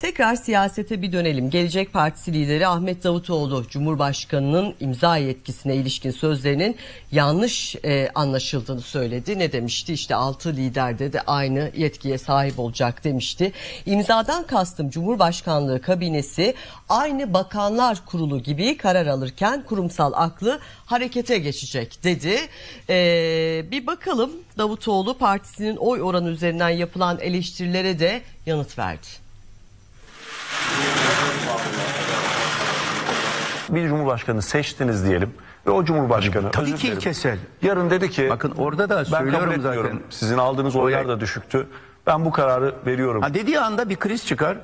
Tekrar siyasete bir dönelim. Gelecek Partisi lideri Ahmet Davutoğlu, Cumhurbaşkanı'nın imza yetkisine ilişkin sözlerinin yanlış e, anlaşıldığını söyledi. Ne demişti? İşte altı liderde de aynı yetkiye sahip olacak demişti. İmzadan kastım Cumhurbaşkanlığı kabinesi aynı bakanlar kurulu gibi karar alırken kurumsal aklı harekete geçecek dedi. E, bir bakalım Davutoğlu partisinin oy oranı üzerinden yapılan eleştirilere de yanıt verdi. Bir cumhurbaşkanı seçtiniz diyelim ve o cumhurbaşkanı Tabii özür ki dilerim, ilkesel. Yarın dedi ki Bakın orada da ben kabul söylüyorum etmiyorum. zaten. Sizin aldığınız oylar da düşüktü. Ben bu kararı veriyorum. Ha dediği anda bir kriz çıkar.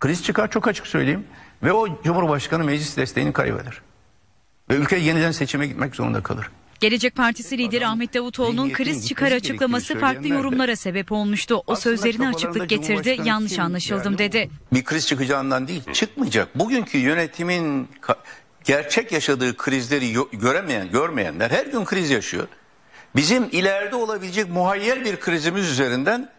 Kriz çıkar çok açık söyleyeyim. Ve o Cumhurbaşkanı meclis desteğini kaybeder. Ve ülke yeniden seçime gitmek zorunda kalır. Gelecek Partisi lideri Ahmet Davutoğlu'nun kriz çıkar açıklaması farklı yorumlara sebep olmuştu. O Aslında sözlerine açıklık getirdi, yanlış anlaşıldım yani? dedi. Bir kriz çıkacağından değil, çıkmayacak. Bugünkü yönetimin gerçek yaşadığı krizleri göremeyen, görmeyenler her gün kriz yaşıyor. Bizim ileride olabilecek muhayyel bir krizimiz üzerinden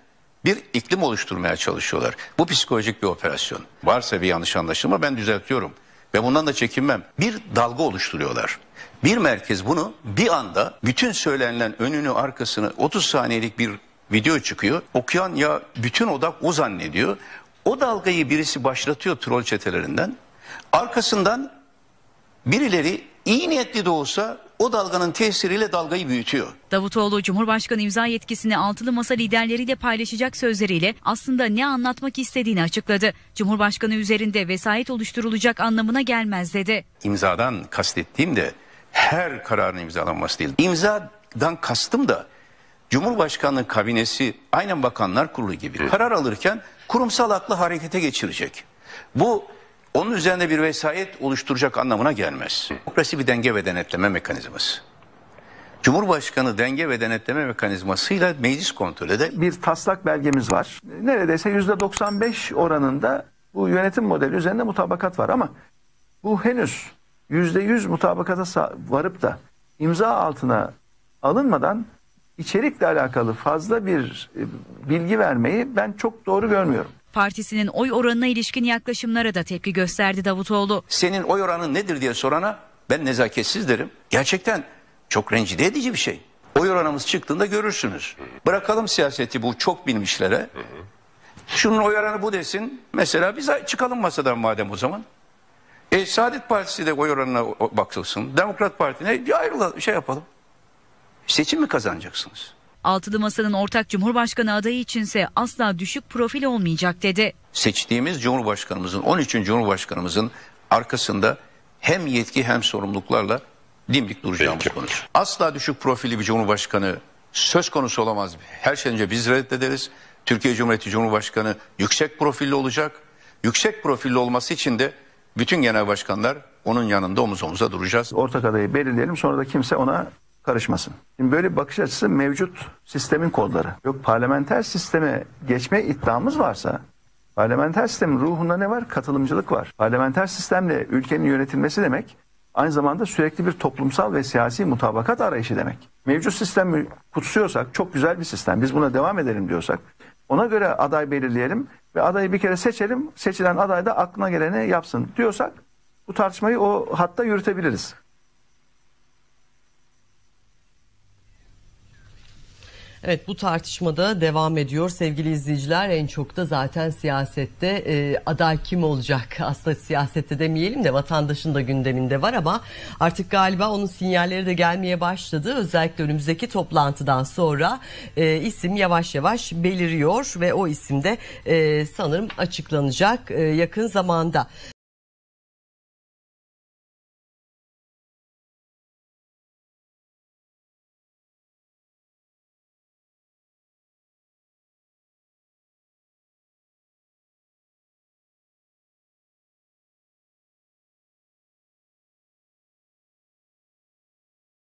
bir iklim oluşturmaya çalışıyorlar. Bu psikolojik bir operasyon. Varsa bir yanlış anlaşılma ben düzeltiyorum. Ve bundan da çekinmem. Bir dalga oluşturuyorlar. Bir merkez bunu bir anda bütün söylenilen önünü arkasını 30 saniyelik bir video çıkıyor. Okuyan ya bütün odak o zannediyor. O dalgayı birisi başlatıyor troll çetelerinden. Arkasından birileri iyi niyetli de olsa o dalganın tesiriyle dalgayı büyütüyor. Davutoğlu Cumhurbaşkanı imza yetkisini altılı masa liderleriyle paylaşacak sözleriyle aslında ne anlatmak istediğini açıkladı. Cumhurbaşkanı üzerinde vesayet oluşturulacak anlamına gelmez dedi. İmzadan kastettiğim de her kararın imzalanması değil. İmzadan kastım da Cumhurbaşkanlığı kabinesi aynen bakanlar kurulu gibi karar alırken kurumsal aklı harekete geçirecek. Bu onun üzerinde bir vesayet oluşturacak anlamına gelmez. Demokrasi bir denge ve denetleme mekanizması. Cumhurbaşkanı denge ve denetleme mekanizmasıyla meclis kontrol eder. bir taslak belgemiz var. Neredeyse yüzde 95 oranında bu yönetim modeli üzerinde mutabakat var ama bu henüz yüzde yüz mutabakata sa- varıp da imza altına alınmadan içerikle alakalı fazla bir e, bilgi vermeyi ben çok doğru görmüyorum. Partisinin oy oranına ilişkin yaklaşımlara da tepki gösterdi Davutoğlu. senin oy oranın nedir diye sorana ben nezaketsiz derim. Gerçekten çok rencide edici bir şey. Oy oranımız çıktığında görürsünüz. Bırakalım siyaseti bu çok bilmişlere. Şunun oy oranı bu desin. Mesela biz çıkalım masadan madem o zaman. E, Saadet Partisi de oy oranına bakılsın. Demokrat Parti'ne bir ayrılalım şey yapalım. Seçim mi kazanacaksınız? Altılı Masa'nın ortak Cumhurbaşkanı adayı içinse asla düşük profil olmayacak dedi. seçtiğimiz Cumhurbaşkanımızın 13. Cumhurbaşkanımızın arkasında hem yetki hem sorumluluklarla dimdik duracağımız konu. Asla düşük profili bir Cumhurbaşkanı söz konusu olamaz. Her şeyden önce biz reddederiz. Türkiye Cumhuriyeti Cumhurbaşkanı yüksek profilli olacak. Yüksek profilli olması için de bütün genel başkanlar onun yanında omuz omuza duracağız. Ortak adayı belirleyelim sonra da kimse ona karışmasın. Şimdi böyle bir bakış açısı mevcut sistemin kodları. Yok parlamenter sisteme geçme iddiamız varsa parlamenter sistemin ruhunda ne var? Katılımcılık var. Parlamenter sistemle ülkenin yönetilmesi demek aynı zamanda sürekli bir toplumsal ve siyasi mutabakat arayışı demek. Mevcut sistemi kutsuyorsak çok güzel bir sistem biz buna devam edelim diyorsak ona göre aday belirleyelim ve adayı bir kere seçelim. Seçilen aday da aklına geleni yapsın diyorsak bu tartışmayı o hatta yürütebiliriz. Evet bu tartışmada devam ediyor. Sevgili izleyiciler en çok da zaten siyasette e, aday kim olacak? Aslında siyasette demeyelim de vatandaşın da gündeminde var ama artık galiba onun sinyalleri de gelmeye başladı. Özellikle önümüzdeki toplantıdan sonra e, isim yavaş yavaş beliriyor ve o isim de e, sanırım açıklanacak e, yakın zamanda.